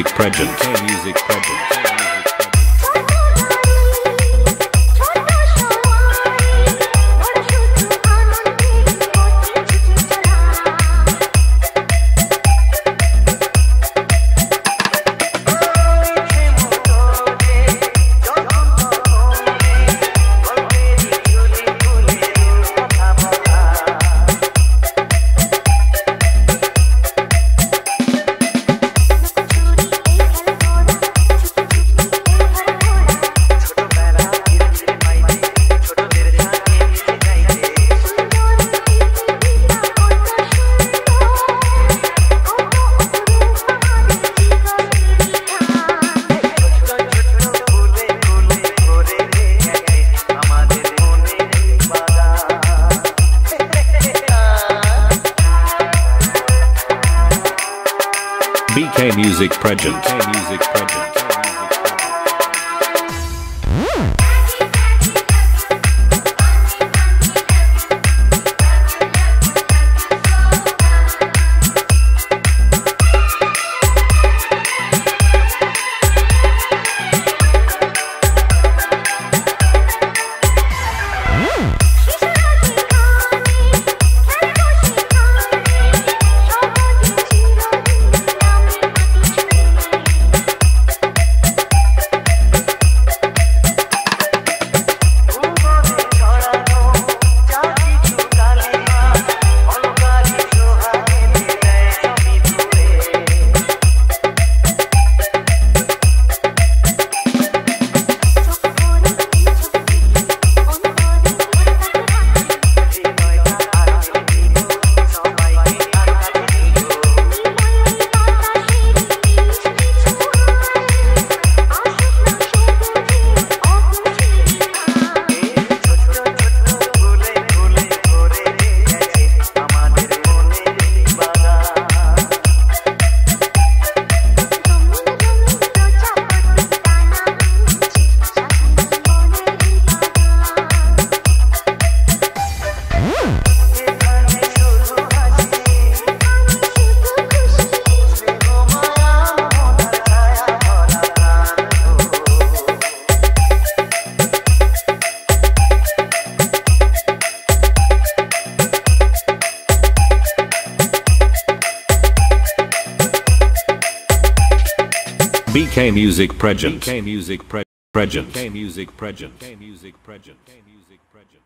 Music music pageant. BK Music Present. BK Music Present. BK Music Present. BK Music Present. BK Music Present.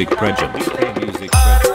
music prejudice. Music prejudice.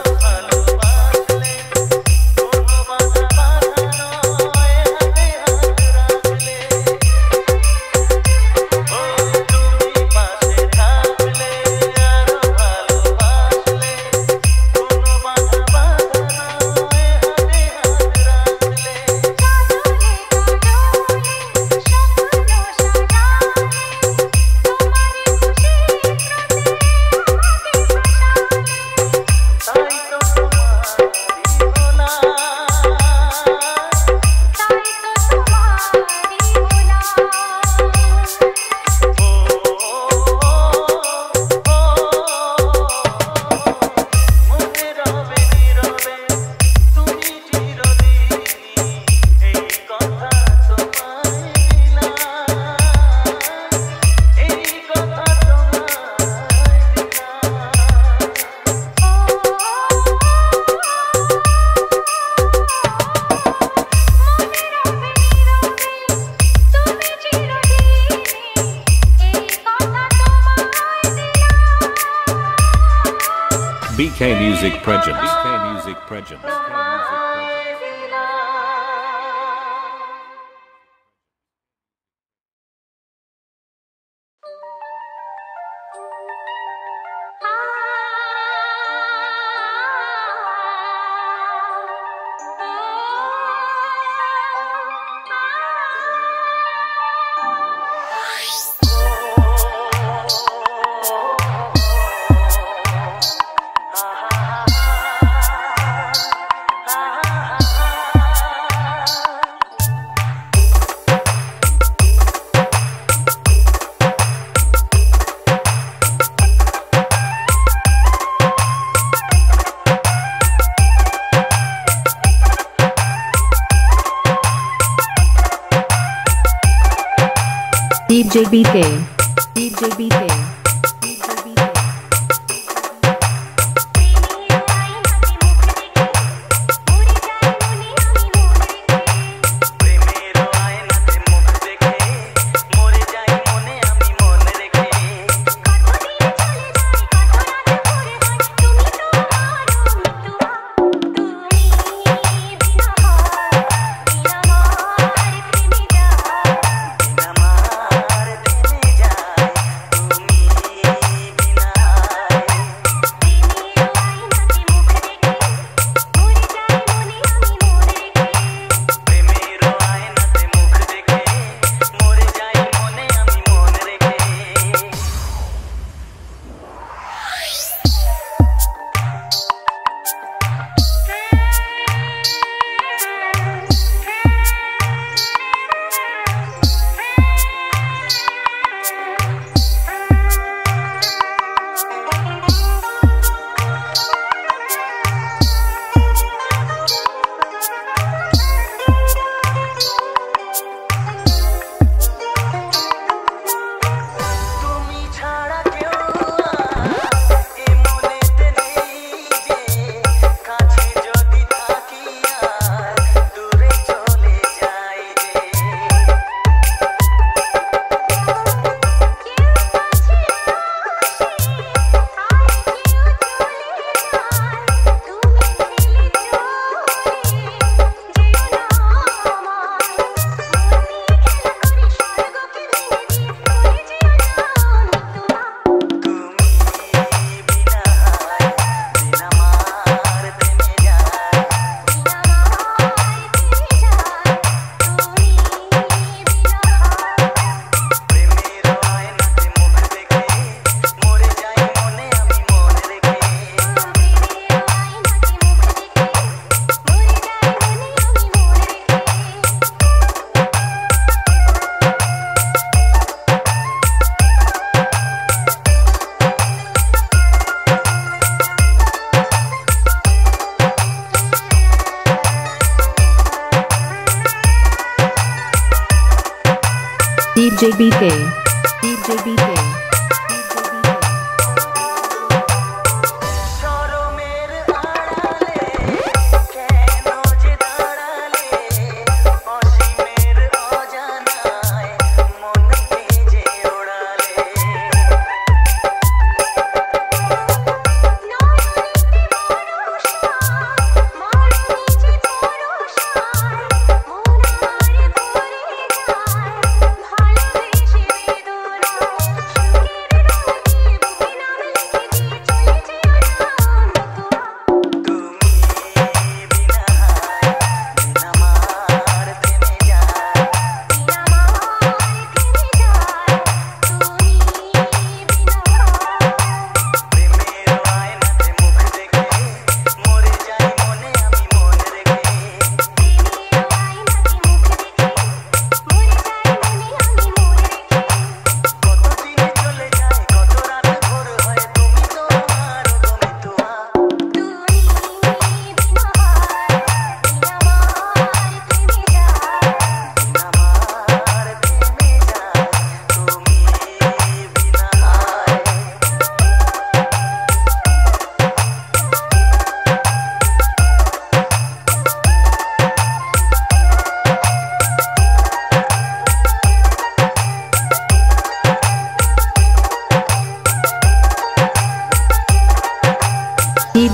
Prejudice. DJ Day. DJ Day. DJ DJ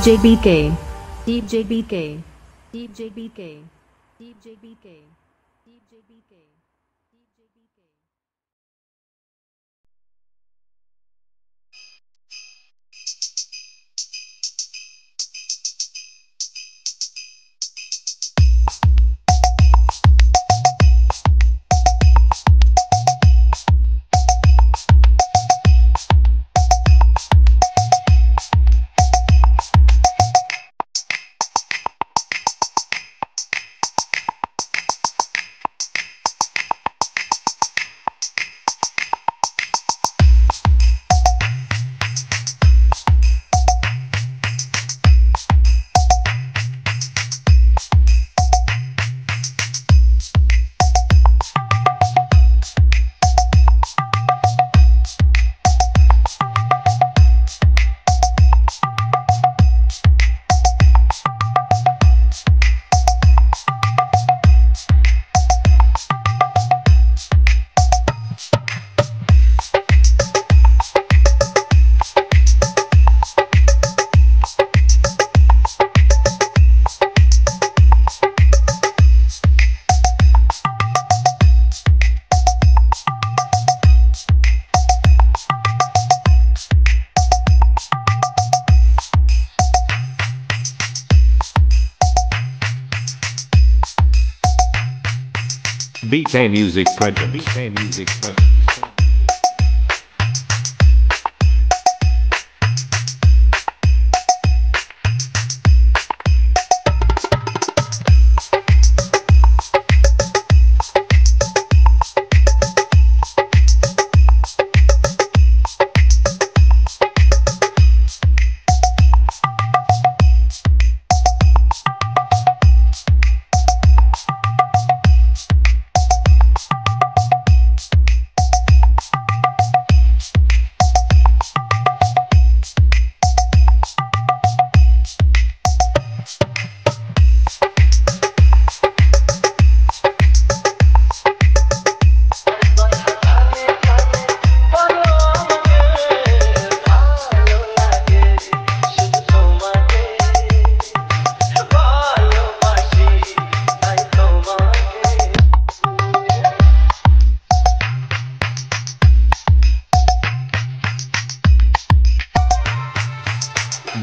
DJ BK. DJ BK. DJ BK. DJ BK. Beats and music spread. Beats and music.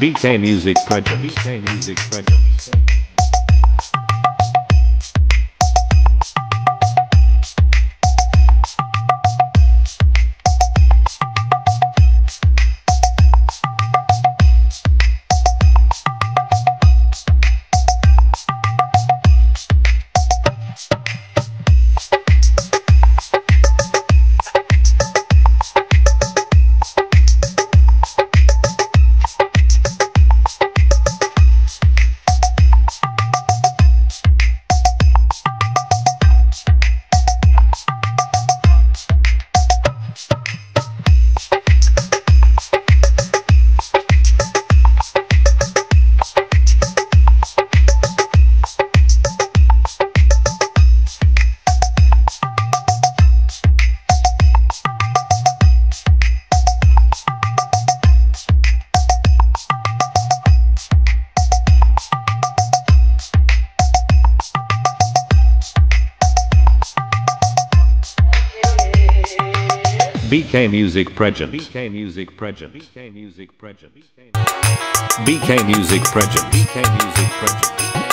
Beat Music Project. Music Project. BK Music Present. BK Music Present. BK Music Present. BK Music Present. BK Music Present.